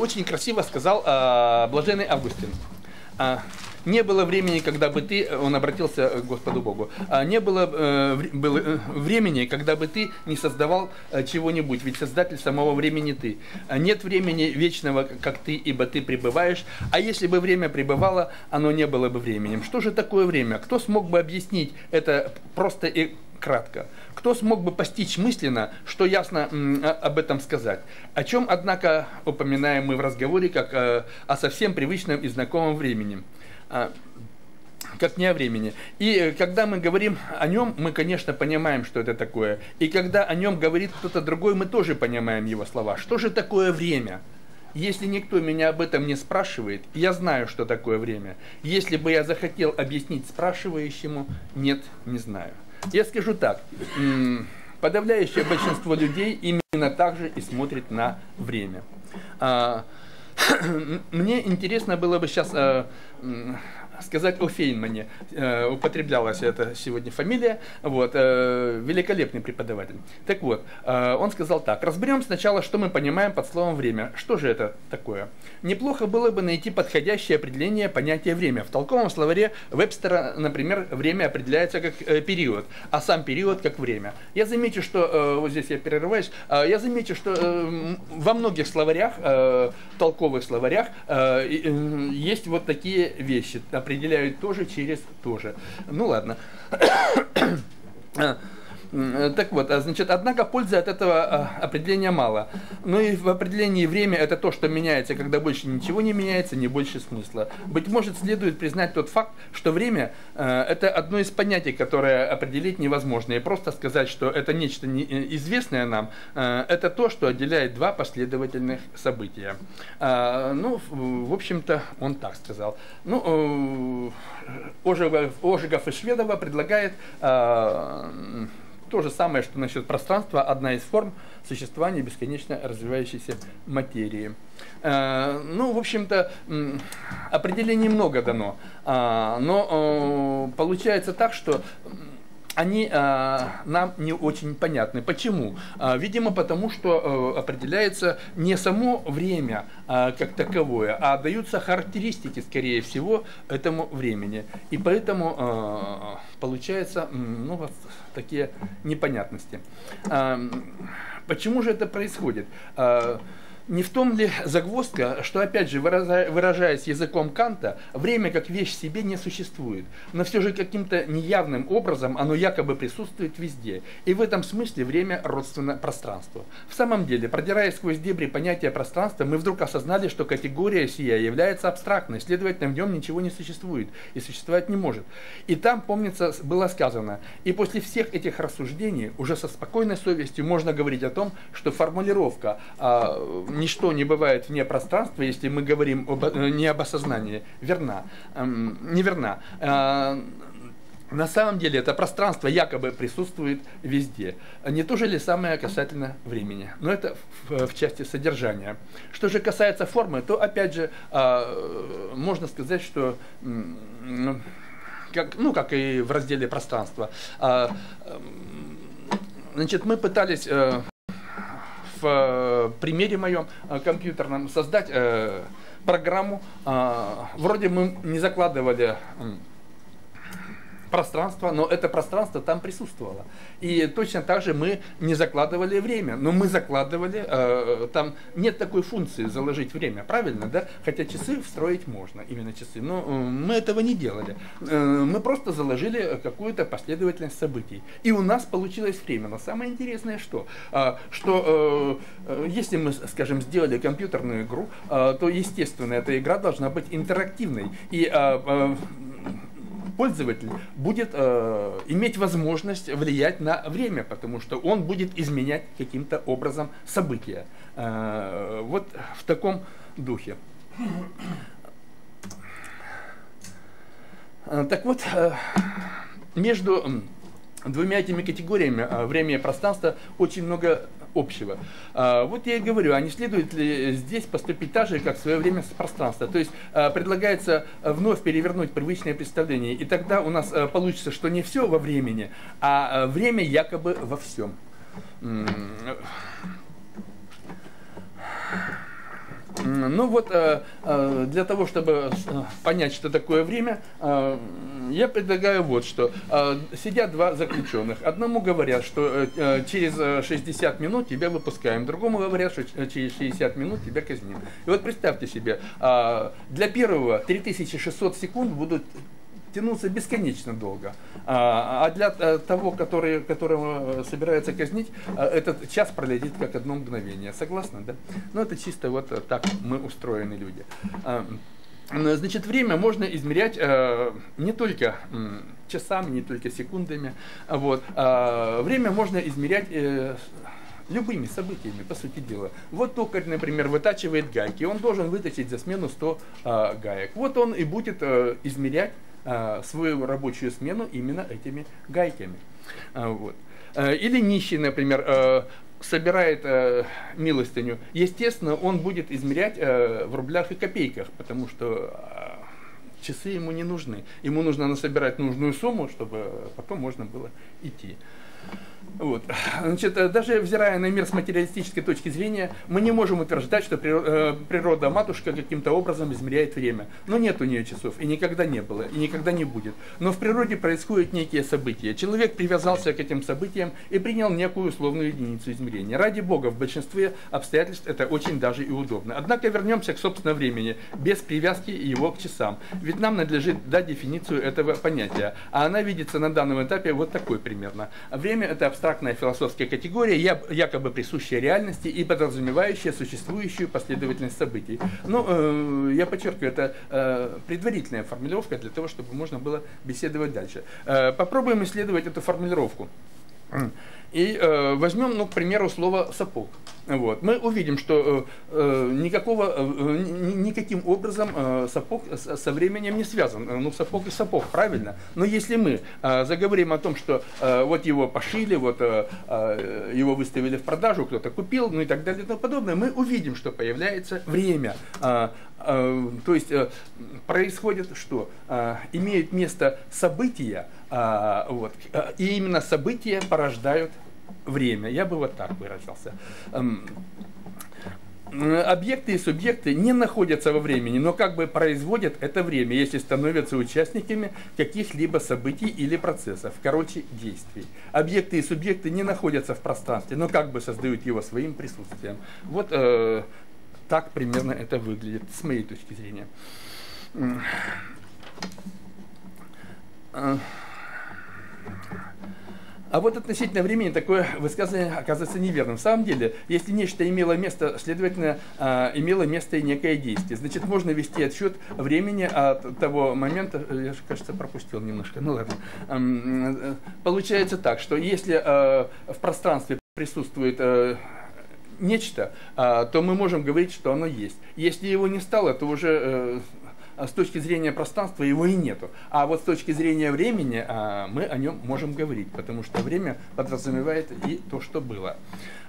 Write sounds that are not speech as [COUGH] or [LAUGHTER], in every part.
очень красиво сказал э, блаженный Августин. Э, не было времени, когда бы ты, он обратился к Господу Богу, а не было, э, было э, времени, когда бы ты не создавал э, чего-нибудь, ведь создатель самого времени ты. А нет времени вечного, как ты, ибо ты пребываешь, а если бы время пребывало, оно не было бы временем. Что же такое время? Кто смог бы объяснить это просто и кратко? Кто смог бы постичь мысленно, что ясно об этом сказать? О чем, однако, упоминаем мы в разговоре, как о совсем привычном и знакомом времени – а, как не о времени. И э, когда мы говорим о нем, мы, конечно, понимаем, что это такое. И когда о нем говорит кто-то другой, мы тоже понимаем его слова. Что же такое время? Если никто меня об этом не спрашивает, я знаю, что такое время. Если бы я захотел объяснить спрашивающему, нет, не знаю. Я скажу так. Подавляющее большинство людей именно так же и смотрит на время. А, [CLEARS THROAT] мне интересно было бы сейчас э, сказать о Фейнмане. Э, употреблялась эта сегодня фамилия. Вот, э, великолепный преподаватель. Так вот, э, он сказал так. Разберем сначала, что мы понимаем под словом «время». Что же это такое? Неплохо было бы найти подходящее определение понятия «время». В толковом словаре Вебстера, например, время определяется как период, а сам период как время. Я замечу, что, вот здесь я перерываюсь, э, я замечу, что во многих словарях, толковых словарях, есть вот такие вещи определяют тоже через тоже. Ну ладно. [COUGHS] Э, так вот, а, значит, однако пользы от этого а, определения мало. Но и в определении время это то, что меняется, когда больше ничего не меняется, не больше смысла. Быть может, следует признать тот факт, что время э, это одно из понятий, которое определить невозможно. И просто сказать, что это нечто э, известное нам, это то, что отделяет два последовательных события. А, ну, в общем-то, он так сказал. Ну, Ожегов, Ожегов и Шведова предлагает то же самое, что насчет пространства, одна из форм существования бесконечно развивающейся материи. Э, ну, в общем-то, определений много дано, а, но получается так, что они э, нам не очень понятны. Почему? Э, видимо, потому что э, определяется не само время э, как таковое, а даются характеристики, скорее всего, этому времени. И поэтому э, получается ну, вот такие непонятности. Э, почему же это происходит? Э, не в том ли загвоздка, что, опять же, выражаясь языком Канта, время как вещь себе не существует, но все же каким-то неявным образом оно якобы присутствует везде. И в этом смысле время родственно пространству. В самом деле, продираясь сквозь дебри понятия пространства, мы вдруг осознали, что категория сия является абстрактной, следовательно, в нем ничего не существует и существовать не может. И там, помнится, было сказано, и после всех этих рассуждений уже со спокойной совестью можно говорить о том, что формулировка а, ничто не бывает вне пространства, если мы говорим об, э, не об осознании, верна, эм, неверна. Э, на самом деле это пространство якобы присутствует везде. Не то же ли самое касательно времени? Но это в, в части содержания. Что же касается формы, то опять же э, можно сказать, что ну, как, ну, как и в разделе пространства. А, эм, значит, мы пытались в э, примере моем э, компьютерном создать э, программу. Вроде мы не закладывали пространство, но это пространство там присутствовало. И точно так же мы не закладывали время, но мы закладывали, э, там нет такой функции заложить время, правильно, да? Хотя часы встроить можно, именно часы, но э, мы этого не делали. Э, мы просто заложили какую-то последовательность событий. И у нас получилось время. Но самое интересное что? Э, что э, если мы, скажем, сделали компьютерную игру, э, то, естественно, эта игра должна быть интерактивной. И э, э, пользователь будет э, иметь возможность влиять на время, потому что он будет изменять каким-то образом события. Э, вот в таком духе. Э, так вот, э, между двумя этими категориями, э, время и пространство, очень много общего. А, вот я и говорю, а не следует ли здесь поступить так же, как в свое время с пространства? То есть а, предлагается вновь перевернуть привычное представление, и тогда у нас а, получится, что не все во времени, а время якобы во всем. Ну вот, для того, чтобы понять, что такое время, я предлагаю вот что. Сидят два заключенных. Одному говорят, что через 60 минут тебя выпускаем, другому говорят, что через 60 минут тебя казним. И вот представьте себе, для первого 3600 секунд будут тянуться бесконечно долго. А, а для э, того, который, которого собирается казнить, э, этот час пролетит как одно мгновение. Согласны, да? Ну, это чисто вот так мы устроены люди. А, значит, время можно измерять э, не только часами, не только секундами. Вот. А время можно измерять любыми событиями, по сути дела. Вот токарь, например, вытачивает гайки, он должен вытащить за смену 100 э, гаек. Вот он и будет э, измерять э, свою рабочую смену именно этими гайками. Э, вот. Э, или нищий, например, собирает милостыню, естественно, он будет измерять в рублях и копейках, потому что часы ему не нужны. Ему нужно насобирать нужную сумму, чтобы потом можно было идти. Вот. Значит, э, даже взирая на мир с материалистической точки зрения, мы не можем утверждать, что э, природа матушка каким-то образом измеряет время. Но нет у нее часов, и никогда не было, и никогда не будет. Но в природе происходят некие события. Человек привязался к этим событиям и принял некую условную единицу измерения. Ради Бога, в большинстве обстоятельств это очень даже и удобно. Однако вернемся к собственному времени, без привязки его к часам. Ведь нам надлежит дать дефиницию этого понятия, а она видится на данном этапе вот такой примерно. Время это абстрактная философская категория, якобы присущая реальности и подразумевающая существующую последовательность событий. Но э, я подчеркиваю, это э, предварительная формулировка для того, чтобы можно было беседовать дальше. Э, попробуем исследовать эту формулировку. И э, возьмем, ну, к примеру, слово сапог. Вот. Мы увидим, что э, э никакого, э, никаким образом э, сапог со временем не связан. Ну, сапог и сапог, правильно? Но если мы э, заговорим о том, что э, вот его пошили, вот э, э, его выставили в продажу, кто-то купил, ну и так далее и тому подобное, мы увидим, что появляется время. Э, э, то есть э, происходит что? Э, имеет место события, э, вот, э, и именно события порождают время. Я бы вот так выразился. Эм, объекты и субъекты не находятся во времени, но как бы производят это время, если становятся участниками каких-либо событий или процессов, короче, действий. Объекты и субъекты не находятся в пространстве, но как бы создают его своим присутствием. Вот э, так примерно это выглядит с моей точки зрения. А вот относительно времени такое высказывание оказывается неверным. В самом деле, если нечто имело место, следовательно, э, имело место и некое действие. Значит, можно вести отсчет времени от того момента, э, я же, кажется, пропустил немножко, ну ладно. Э, получается так, что если э, в пространстве присутствует э, нечто, э, то мы можем говорить, что оно есть. Если его не стало, то уже э, а с точки зрения пространства его и нету. А вот с точки зрения времени а, мы о нем можем говорить, потому что время подразумевает и то, что было.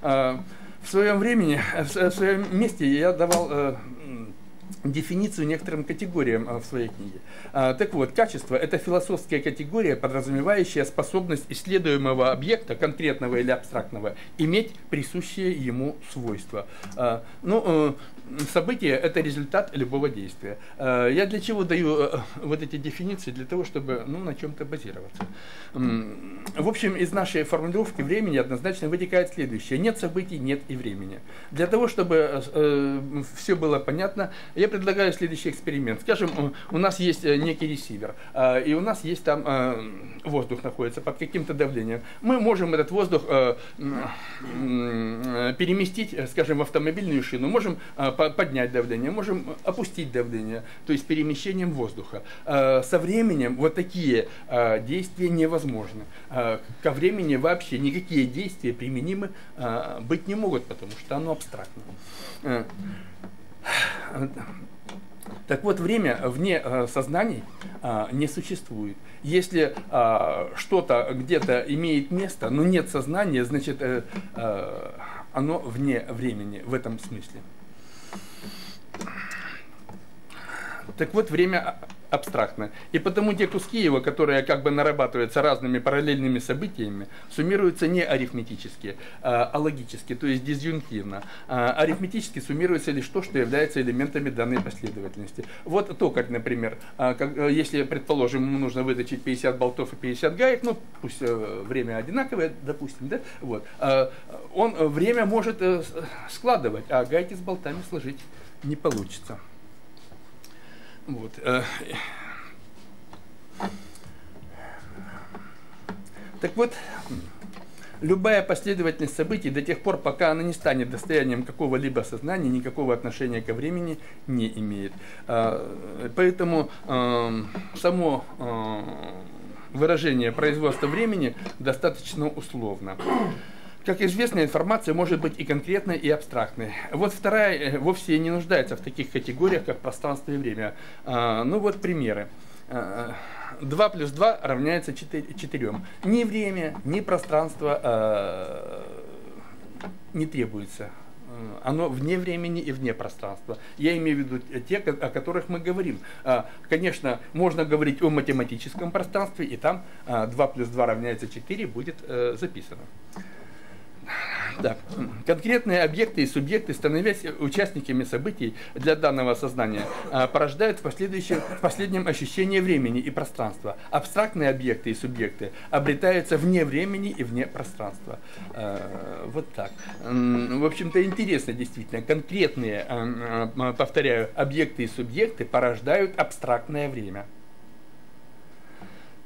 А, в своем времени, в своем месте я давал э, дефиницию некоторым категориям в своей книге. Так вот, качество – это философская категория, подразумевающая способность исследуемого объекта, конкретного или абстрактного, иметь присущие ему свойства. Ну, э, событие – это результат любого действия. Э, я для чего даю э, вот эти дефиниции? Для того, чтобы ну, на чем-то базироваться. В общем, из нашей формулировки времени однозначно вытекает следующее. Нет событий, нет и времени. Для того, чтобы э, все было понятно, я предлагаю следующий эксперимент. Скажем, у нас есть некий ресивер, и у нас есть там воздух находится под каким-то давлением. Мы можем этот воздух переместить, скажем, в автомобильную шину, можем поднять давление, можем опустить давление, то есть перемещением воздуха. А, со временем вот такие а, действия невозможны. А, ко времени вообще никакие действия применимы быть не могут, потому что оно абстрактно. Так вот, время вне сознаний не существует. Если что-то где-то имеет место, но нет сознания, значит, э, оно вне времени в этом смысле. Так вот, время абстрактно. И потому те куски его, которые как бы нарабатываются разными параллельными событиями, суммируются не арифметически, а, а логически, то есть дизъюнктивно. А, арифметически суммируется лишь то, что является элементами данной последовательности. Вот токарь, например, а, э, если, предположим, ему нужно выточить 50 болтов и 50 гаек, ну, пусть э, время одинаковое, допустим, да, вот, а, он время может э, складывать, а гайки с болтами сложить не получится. Вот. Так вот, любая последовательность событий до тех пор, пока она не станет достоянием какого-либо сознания, никакого отношения ко времени не имеет. А, поэтому само выражение производства времени достаточно условно. Как известно, информация может быть и конкретной, и абстрактной. Вот вторая э, вовсе не нуждается в таких категориях, как пространство и время. А, ну вот примеры. 2 плюс 2 равняется 4. 4. Ни время, ни пространство э, не требуется. Оно вне времени и вне пространства. Я имею в виду те, о которых мы говорим. А, конечно, можно говорить о математическом пространстве, и там 2 плюс 2 равняется 4 будет э, записано. Да. Конкретные объекты и субъекты, становясь участниками событий для данного сознания, а, порождают в, в последнем ощущение времени и пространства. Абстрактные объекты и субъекты обретаются вне времени и вне пространства. А, вот так. В общем-то, интересно действительно. Конкретные, а, повторяю, объекты и субъекты порождают абстрактное время.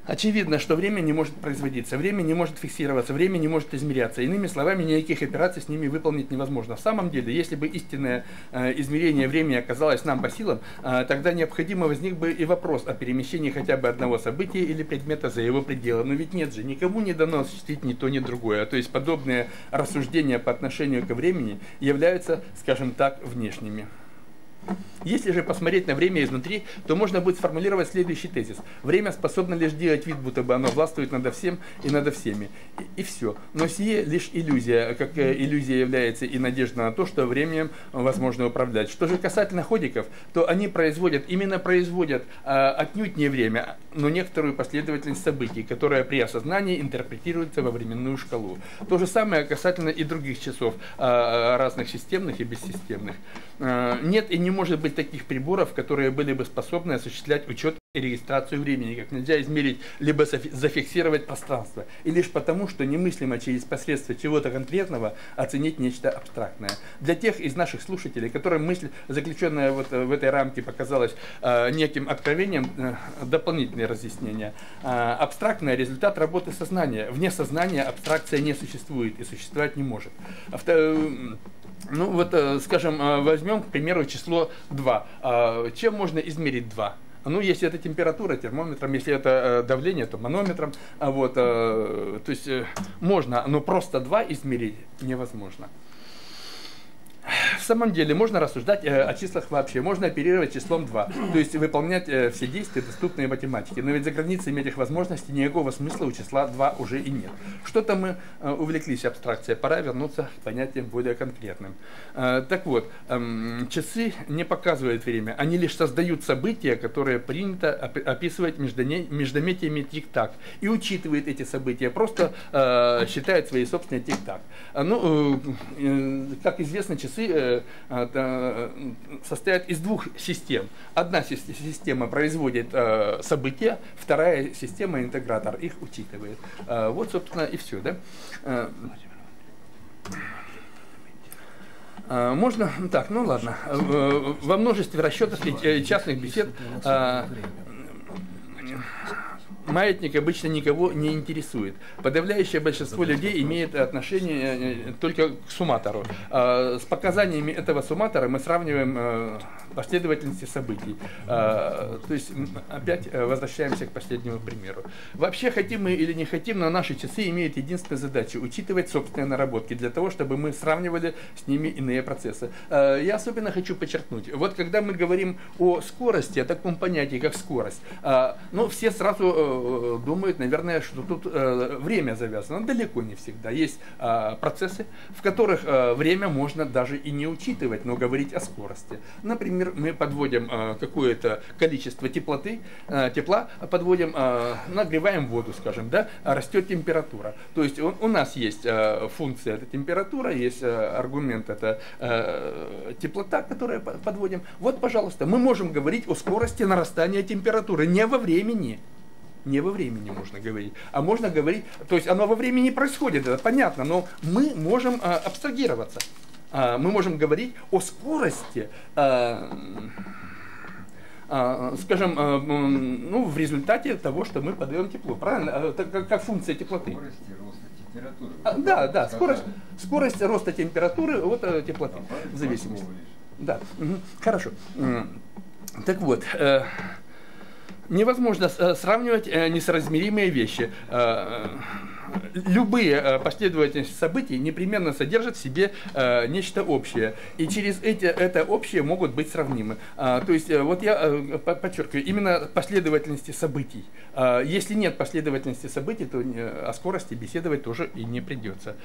Очевидно, что время не может производиться, время не может фиксироваться, время не может измеряться. Иными словами, никаких операций с ними выполнить невозможно. В самом деле, если бы истинное э, измерение времени оказалось нам по силам, э, тогда необходимо возник бы и вопрос о перемещении хотя бы одного события или предмета за его пределы. Но ведь нет же, никому не дано осуществить ни то, ни другое. То есть подобные рассуждения по отношению к времени являются, скажем так, внешними. Если же посмотреть на время изнутри, то можно будет сформулировать следующий тезис. Время способно лишь делать вид, будто бы оно властвует над всем и над всеми. И, и все. Но сие лишь иллюзия, как э, иллюзия является и надежда на то, что временем возможно управлять. Что же касательно ходиков, то они производят, именно производят а, отнюдь не время, но некоторую последовательность событий, которая при осознании интерпретируется во временную шкалу. То же самое касательно и других часов, а, разных системных и бессистемных. А, нет и не может быть таких приборов, которые были бы способны осуществлять учет и регистрацию времени, как нельзя измерить, либо зафиксировать пространство. И лишь потому, что немыслимо через посредство чего-то конкретного оценить нечто абстрактное. Для тех из наших слушателей, которым мысль, заключенная вот в этой рамке, показалась э, неким откровением, э, дополнительные разъяснения. Э, абстрактное результат работы сознания. Вне сознания абстракция не существует и существовать не может. Авто, ну вот, э, скажем, э, возьмем, к примеру, число 2. А, чем можно измерить 2? Ну, если это температура, термометром, если это э, давление, то манометром. А вот, то есть можно, но просто 2 измерить невозможно в самом деле можно рассуждать э, о числах вообще, можно оперировать числом 2, то есть выполнять э, все действия, доступные математике. Но ведь за границей этих возможностей никакого смысла у числа 2 уже и нет. Что-то мы э, увлеклись абстракцией, пора вернуться к понятиям более конкретным. Э, так вот, э, часы не показывают время, они лишь создают события, которые принято описывать междометиями тик-так. И учитывает эти события, просто э, считает свои собственные тик-так. А, ну, э, э, как известно, часы э, Э, состоят из двух систем. Одна система производит э, события, вторая система, интегратор, их учитывает. Вот, собственно, и все. Да? Можно, так, ну ладно, во множестве расчетов частных бесед маятник обычно никого не интересует. Подавляющее большинство людей имеет отношение э, только к сумматору. А, с показаниями этого сумматора мы сравниваем э, последовательности событий. А, то есть опять э, возвращаемся к последнему примеру. Вообще, хотим мы или не хотим, но наши часы имеют единственную задачу – учитывать собственные наработки для того, чтобы мы сравнивали с ними иные процессы. А, я особенно хочу подчеркнуть, вот когда мы говорим о скорости, о таком понятии, как скорость, ну, все сразу Э, думают, наверное, что тут э, время завязано. Далеко не всегда. Есть процессы, в которых время можно даже и не учитывать, но говорить о скорости. Например, например, мы подводим какое-то количество теплоты, тепла, подводим, нагреваем воду, скажем, да, растет температура. То есть у, у нас есть функция, это температура, есть аргумент, это теплота, которую подводим. Вот, пожалуйста, мы можем говорить о скорости нарастания температуры не во времени, не во времени можно говорить, а можно говорить, то есть оно во времени происходит, это понятно, но мы можем а, абстрагироваться. А, мы можем говорить о скорости, а, а, скажем, ну, в результате того, что мы подаем тепло, правильно? Как, как функция теплоты. Скорости роста температуры. А, да, да, скорость, скорость роста температуры от э, теплоты, в зависимости. Да, угу, хорошо. Так вот, э, невозможно э, сравнивать несоразмеримые вещи. Э, любые последовательности событий непременно содержат в себе нечто общее, и через эти, это общее могут быть сравнимы. То есть, вот я подчеркиваю, именно последовательности событий. Если нет последовательности событий, то о скорости беседовать тоже и не придется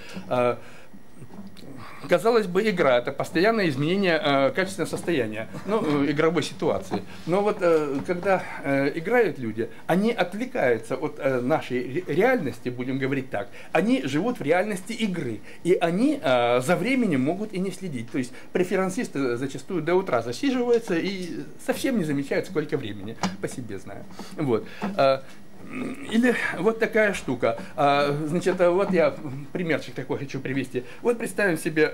казалось бы, игра это постоянное изменение э, качественного состояния, ну, э, игровой ситуации. Но вот э, когда э, играют люди, они отвлекаются от э, нашей реальности, будем говорить так. Они живут в реальности игры, и они э, за временем могут и не следить. То есть преферансисты зачастую до утра засиживаются и совсем не замечают, сколько времени, по себе знаю. Вот. Э, или вот такая штука. А, значит, вот я примерчик такой хочу привести. Вот представим себе,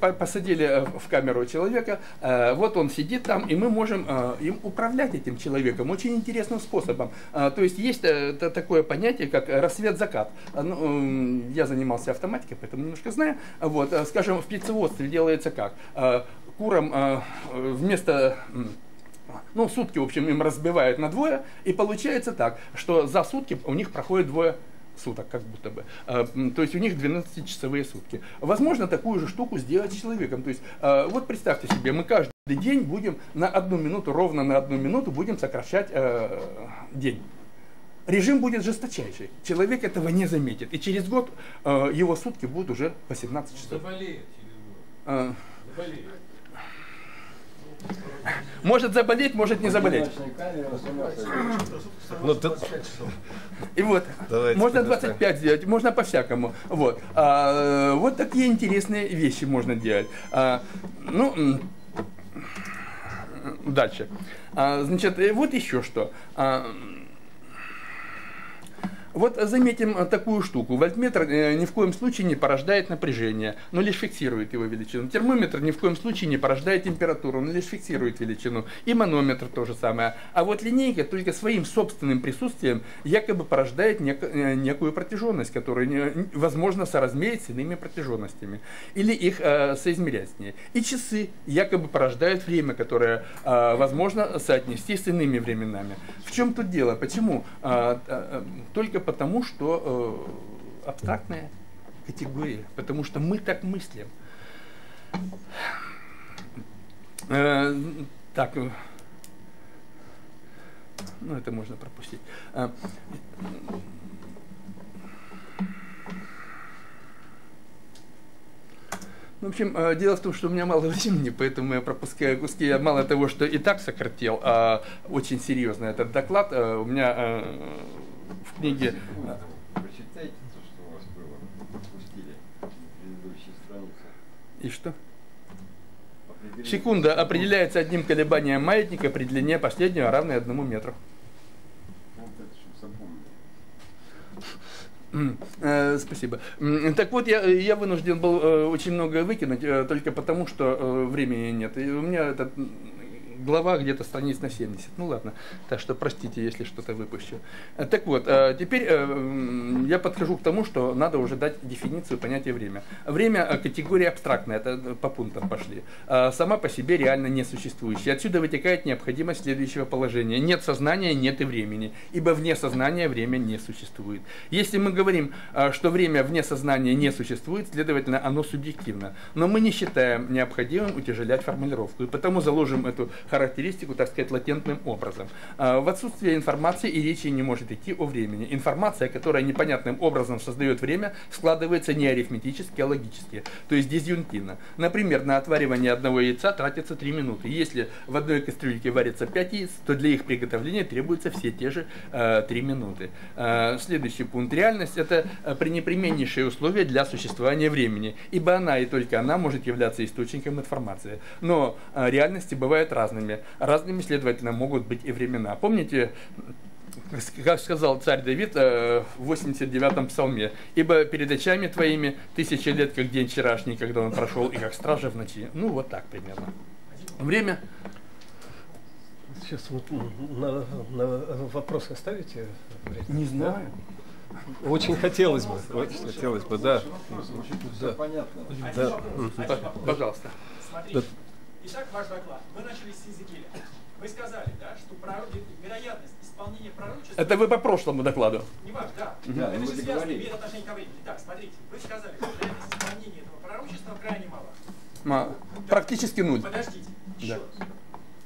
посадили э, в камеру человека, э, вот он сидит там, и мы можем э, им управлять этим человеком очень интересным способом. А, то есть есть такое понятие, как рассвет-закат. А, ну, я занимался автоматикой, поэтому немножко знаю. Вот, скажем, в птицеводстве делается как? Курам вместо ну, сутки, в общем, им разбивают на двое, и получается так, что за сутки у них проходит двое суток, как будто бы. А, то есть у них 12-часовые сутки. Возможно такую же штуку сделать с человеком. То есть а, вот представьте себе, мы каждый день будем на одну минуту, ровно на одну минуту будем сокращать э, день. Режим будет жесточайший. Человек этого не заметит. И через год э, его сутки будут уже по 17 часов. Заболеет. А, Заболеет. Может заболеть, может не заболеть. Ну, ты... И вот, Давайте можно 25 сделать, можно по-всякому. Вот. А, вот такие интересные вещи можно делать. А, ну, дальше. А, значит, вот еще что. А, вот заметим э, такую штуку. Вольтметр э, ни в коем случае не порождает напряжение, но лишь фиксирует его величину. Термометр ни в коем случае не порождает температуру, но лишь фиксирует величину. И манометр то же самое. А вот линейка только своим собственным присутствием якобы порождает нек э, некую протяженность, которая возможно соразмерить с иными протяженностями. Или их э, соизмерять с ней. И часы якобы порождают время, которое э, возможно соотнести с иными временами. В чем тут дело? Почему? Э, э, только потому, что э, абстрактная категория, потому что мы так мыслим. Э, так, э, ну это можно пропустить. Э, в общем, э, дело в том, что у меня мало времени, поэтому я пропускаю куски. Я мало того, что и так сократил, а очень серьезно этот доклад. У меня в книге. Прочитайте то, что у вас было, пропустили предыдущие страницы. И что? Секунда определяется одним колебанием маятника при длине последнего, равной одному метру. Э, спасибо. Так вот, я, я вынужден был э, очень многое выкинуть, э, только потому, что времени нет. И у меня этот глава где-то страниц на 70. Ну ладно, так что простите, если что-то выпущу. Э, так вот, э, теперь э, я подхожу к тому, что надо уже дать дефиницию понятия время. Время категория абстрактная, это по пунктам пошли. Сама по себе реально не существующая. Отсюда вытекает необходимость следующего положения. Нет сознания, нет и времени, ибо вне сознания время не существует. Если мы говорим, что время вне сознания не существует, следовательно, оно субъективно. Но мы не считаем необходимым утяжелять формулировку, и потому заложим эту характеристику, так сказать, латентным образом. Э, в отсутствие информации и речи не может идти о времени. Информация, которая непонятным образом создает время, складывается не арифметически, а логически, то есть дизъюнктивно. Например, на отваривание одного яйца тратится 3 минуты. Если в одной кастрюльке варится 5 яиц, то для их приготовления требуется все те же э, 3 минуты. Э, следующий пункт. Реальность – это э, пренепременнейшее условие для существования времени, ибо она и только она может являться источником информации. Но э, реальности бывают разными. Разными, следовательно, могут быть и времена. Помните, как сказал царь Давид э, в 89-м псалме, «Ибо перед очами твоими тысячи лет, как день вчерашний, когда он прошел, и как стража в ночи». Ну, вот так примерно. Время. Сейчас вот на, на вопрос оставите? Не знаю. Очень хотелось бы. Очень хотелось бы, да. да. Да. Пожалуйста. Смотрите. Итак, ваш доклад. Мы начали с Иезекииля. Вы сказали, да, что пророк, вероятность исполнения пророчества... Это вы по прошлому докладу. Не важно, да. Да, это мы же связано, имеет отношение ко времени. Итак, смотрите, вы сказали, что вероятность исполнения этого пророчества крайне мала. Ма- Практически нуль. Подождите, еще Да. раз.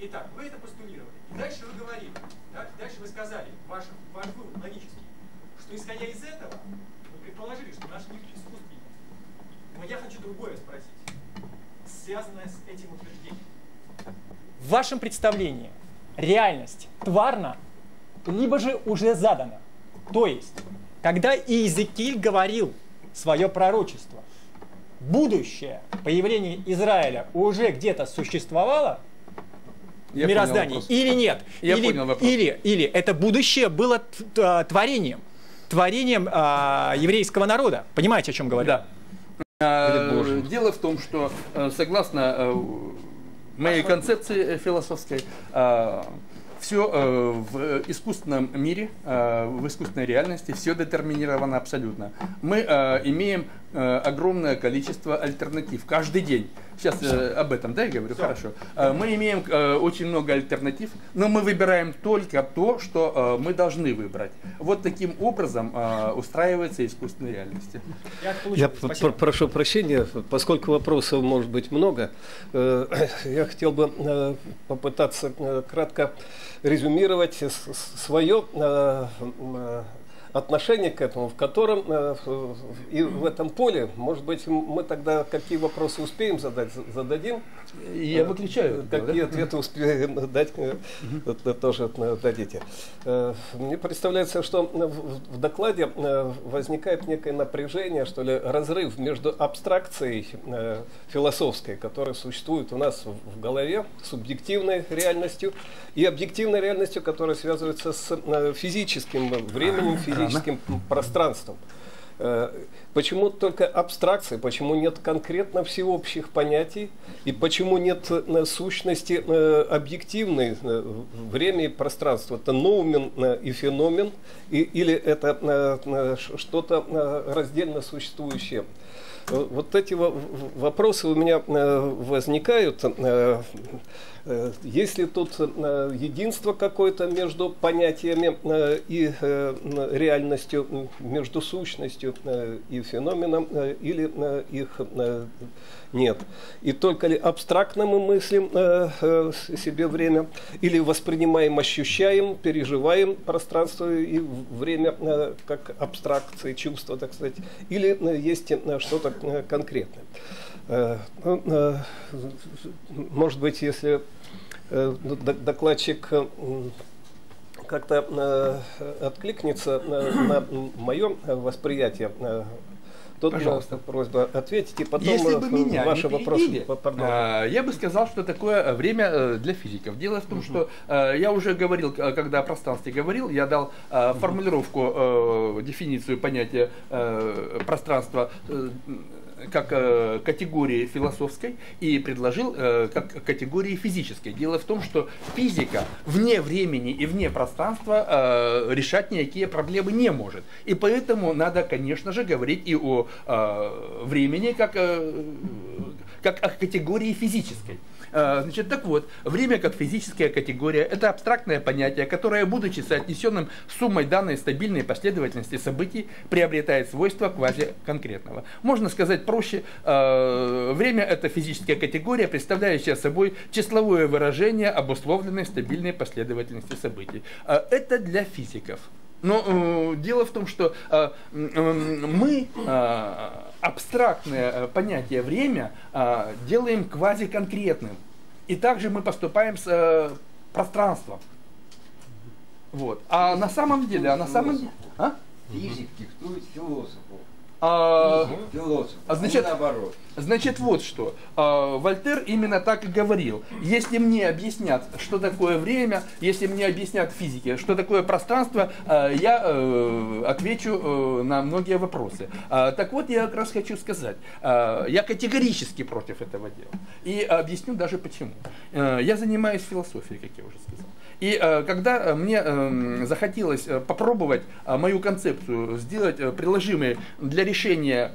Итак, вы это постулировали. И дальше вы говорили, да, и дальше вы сказали, ваш, ваш вывод логический, что исходя из этого, вы предположили, что наш мир искусственный. Но я хочу другое спросить, связанное с этим утверждением. В вашем представлении реальность тварна, либо же уже задана. То есть, когда Иезекииль говорил свое пророчество, будущее появление Израиля уже где-то существовало в Я мироздании или нет? Я или, понял вопрос. Или, или это будущее было т- творением, творением а, еврейского народа. Понимаете, о чем говорю? Да. Божьим. Дело в том, что э, согласно э, моей концепции э, философской, все в искусственном мире, э, в искусственной реальности, все детерминировано абсолютно. Мы э, имеем э, огромное количество альтернатив каждый день. Сейчас э, об этом, да, я говорю, хорошо. Э, Мы имеем э, очень много альтернатив, но мы выбираем только то, что э, мы должны выбрать. Вот таким образом э, устраивается искусственная реальность. Я. Я пр- прошу прощения, поскольку вопросов может быть много, э, [CLEARS THROAT] я хотел бы э, попытаться э, кратко резюмировать свое отношение к этому, в котором э, и в этом поле, может быть, мы тогда какие вопросы успеем задать, зададим, Я выключаю. это дело, Какие да? ответы успеем [LAUGHS] дать, э, это тоже э, дадите. Э, Мне представляется, что в- докладе э, возникает некое напряжение, что ли, разрыв между абстракцией э, философской, которая существует у нас в голове, субъективной реальностью, и объективной реальностью, которая связывается с э, физическим временем, физическим пространством. Э, Почему только абстракции, почему нет конкретно всеобщих понятий, и почему нет э, сущности э, объективной время и пространство? Это ноумен и феномен, и, или это что-то раздельно существующее? Вот эти вопросы у меня возникают. Э, Есть ли тут э, единство какое-то между понятиями э, и реальностью, между сущностью и феноменом, или их нет? И только ли абстрактно мы мыслим себе время, или воспринимаем, ощущаем, переживаем пространство и время как абстракции, чувства, так сказать, или есть что-то конкретное? Э, ну, э, Может быть, если э, докладчик как-то откликнется на, мое восприятие, то Пожалуйста. просьба ответить, и потом Если бы меня ваши не вопросы перебили, продолжим. а, я бы сказал, что такое время для физиков. Дело в том, что э, я уже говорил, когда о пространстве говорил, я дал формулировку, э, дефиницию понятия пространства как э, категории философской и предложил э, как категории физической. Дело в том, что физика вне времени и вне пространства э, решать никакие проблемы не может. И поэтому надо, конечно же, говорить и о э, времени как, э, как о категории физической. А, значит, так вот, время как физическая категория – это абстрактное понятие, которое, будучи соотнесенным с суммой данной стабильной последовательности событий, приобретает свойства квазиконкретного. Можно сказать проще, а, время – это физическая категория, представляющая собой числовое выражение обусловленной стабильной последовательности событий. А, это для физиков. Но э, дело в том, что э, э, мы э, абстрактное э, понятие время э, делаем квазиконкретным. И также мы поступаем с э, пространством. Вот. А на самом деле, а на самом деле... А? Физик диктует философу. А, Философ. а значит- Он наоборот. Значит, вот что. А, Вольтер именно так и говорил. Если мне объяснят, что такое время, если мне объяснят физики, что такое пространство, а, я э, отвечу э, на многие вопросы. А, Так вот, я как раз хочу сказать. а, Я категорически против этого дела. И объясню даже почему. Э, Я занимаюсь философией, как я уже сказал. И э, когда э, мне э, захотелось э, попробовать мою концепцию сделать приложимой для решения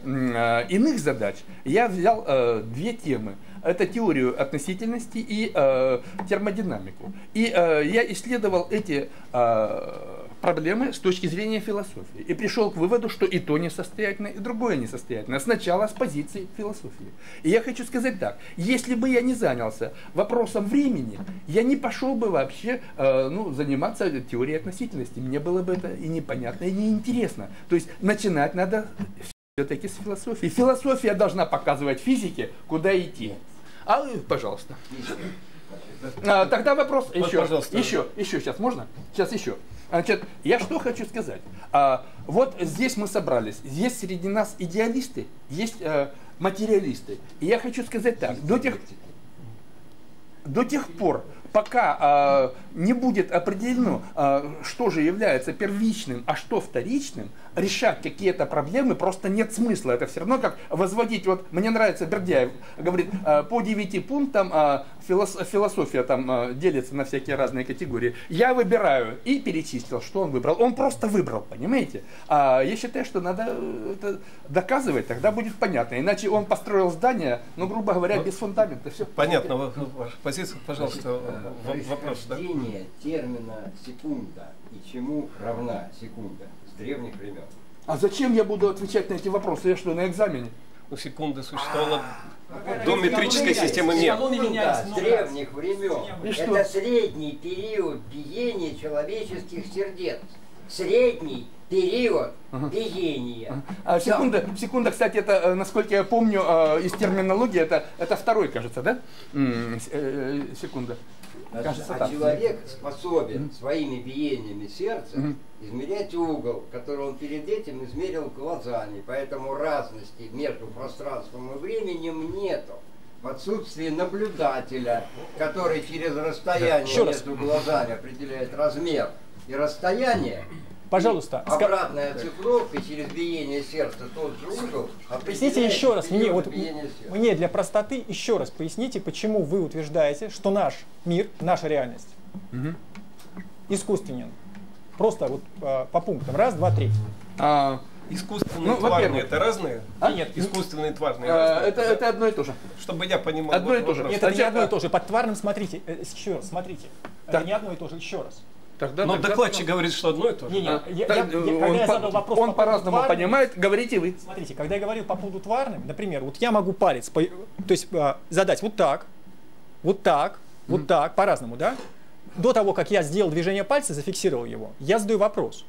иных задач, я взял две темы. Это теорию относительности и э, термодинамику. И э, я исследовал эти э, проблемы с точки зрения философии. И пришел к выводу, что и то несостоятельно, и другое несостоятельно. Сначала с позиции философии. И я хочу сказать так. Если бы я не занялся вопросом времени, я не пошел бы вообще э, ну, заниматься теорией относительности. Мне было бы это и непонятно, и неинтересно. То есть начинать надо все-таки с философии. Философия должна показывать физике, куда идти. А, пожалуйста. А, тогда вопрос Вот, еще, пожалуйста. еще, еще, сейчас можно? Сейчас еще. Значит, я что хочу сказать. А, вот здесь мы собрались. Есть среди нас идеалисты, есть э, материалисты. И я хочу сказать так. До тех, до тех пор, пока а, не будет определено, а, что же является первичным, а что вторичным, решать какие-то проблемы просто нет смысла. Это все равно как возводить, вот мне нравится Бердяев, говорит, а, по девяти пунктам а, философия там а, делится на всякие разные категории. Я выбираю и перечислил, что он выбрал. Он просто выбрал, понимаете? А я считаю, что надо э, это доказывать, тогда будет понятно. Иначе он построил здание, ну, грубо говоря, без фундамента. Все. Понятно, ва- ваша позиция, пожалуйста, Значит, в- вопрос. Да? Термина секунда и чему равна секунда с древних времен. А зачем я буду отвечать на эти вопросы? Я что, на экзамене? Ну, секунды существовало до метрической системы мер. С древних времен. Это средний период биения человеческих сердец. Средний период биения. А, секунда, секунда, кстати, это, э, насколько я помню, э, из терминологии, это, это второй, кажется, да? Э, Секунда. Значит, Кажется, а так. человек способен своими биениями сердца Мгм. измерять угол, который он перед этим измерил глазами. Поэтому разности между пространством и временем нету. В отсутствии наблюдателя, который через расстояние раз. между глазами определяет размер и расстояние, Пожалуйста, и ска- обратная оцифровка через биение сердца тот же угол Поясните еще раз, мне, вот, мне для простоты еще раз поясните, почему вы утверждаете, что наш мир, наша реальность искусственен. Просто вот а, по пунктам. Раз, два, три. А, Искусственные Ну, тварные это разные? А? Нет, Искусственные тварные э, разные? это, это одно и то же. Чтобы я понимал. Одно и то же. Нет, это не Значит, одно и а- то же. Под тварным смотрите. э, Еще раз, смотрите. Так. Это не одно и то же. Еще раз. Тогда, Но тогда- докладчик говорит, что одно и то же. Не, не, А, я, так, я- э, я- он я задал вопрос он по по-разному тварным, понимает, говорите вы. Смотрите, когда я говорил по поводу тварным, например, вот я могу палец, по- то есть а, задать вот так, вот так, вот так, по-разному, да? До того, как я сделал движение пальца, зафиксировал его, я задаю вопрос.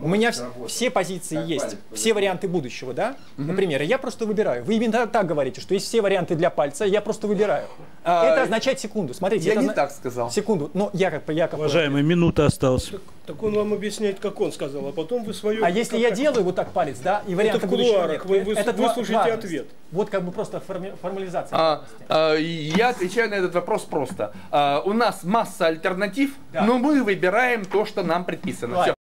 У меня вс- работать. все позиции Как есть, палец все варианты будущего, да? Например, я просто выбираю. Вы именно так говорите, что есть все варианты для пальца, я просто выбираю. А, это означает секунду. Смотрите, Я это не зна- так сказал. Секунду. Но я как я как Уважаемый, минута осталась. Так он вам объясняет, как он сказал, а потом вы свое... А если я делаю вот так палец, да, и варианты в будущего нет, вы выс- это выслушайте тварность. ответ. Вот как бы просто форми- формализация. А, а, я отвечаю на этот вопрос просто. А, у нас масса альтернатив, Да. но мы выбираем то, что нам предписано. Всё.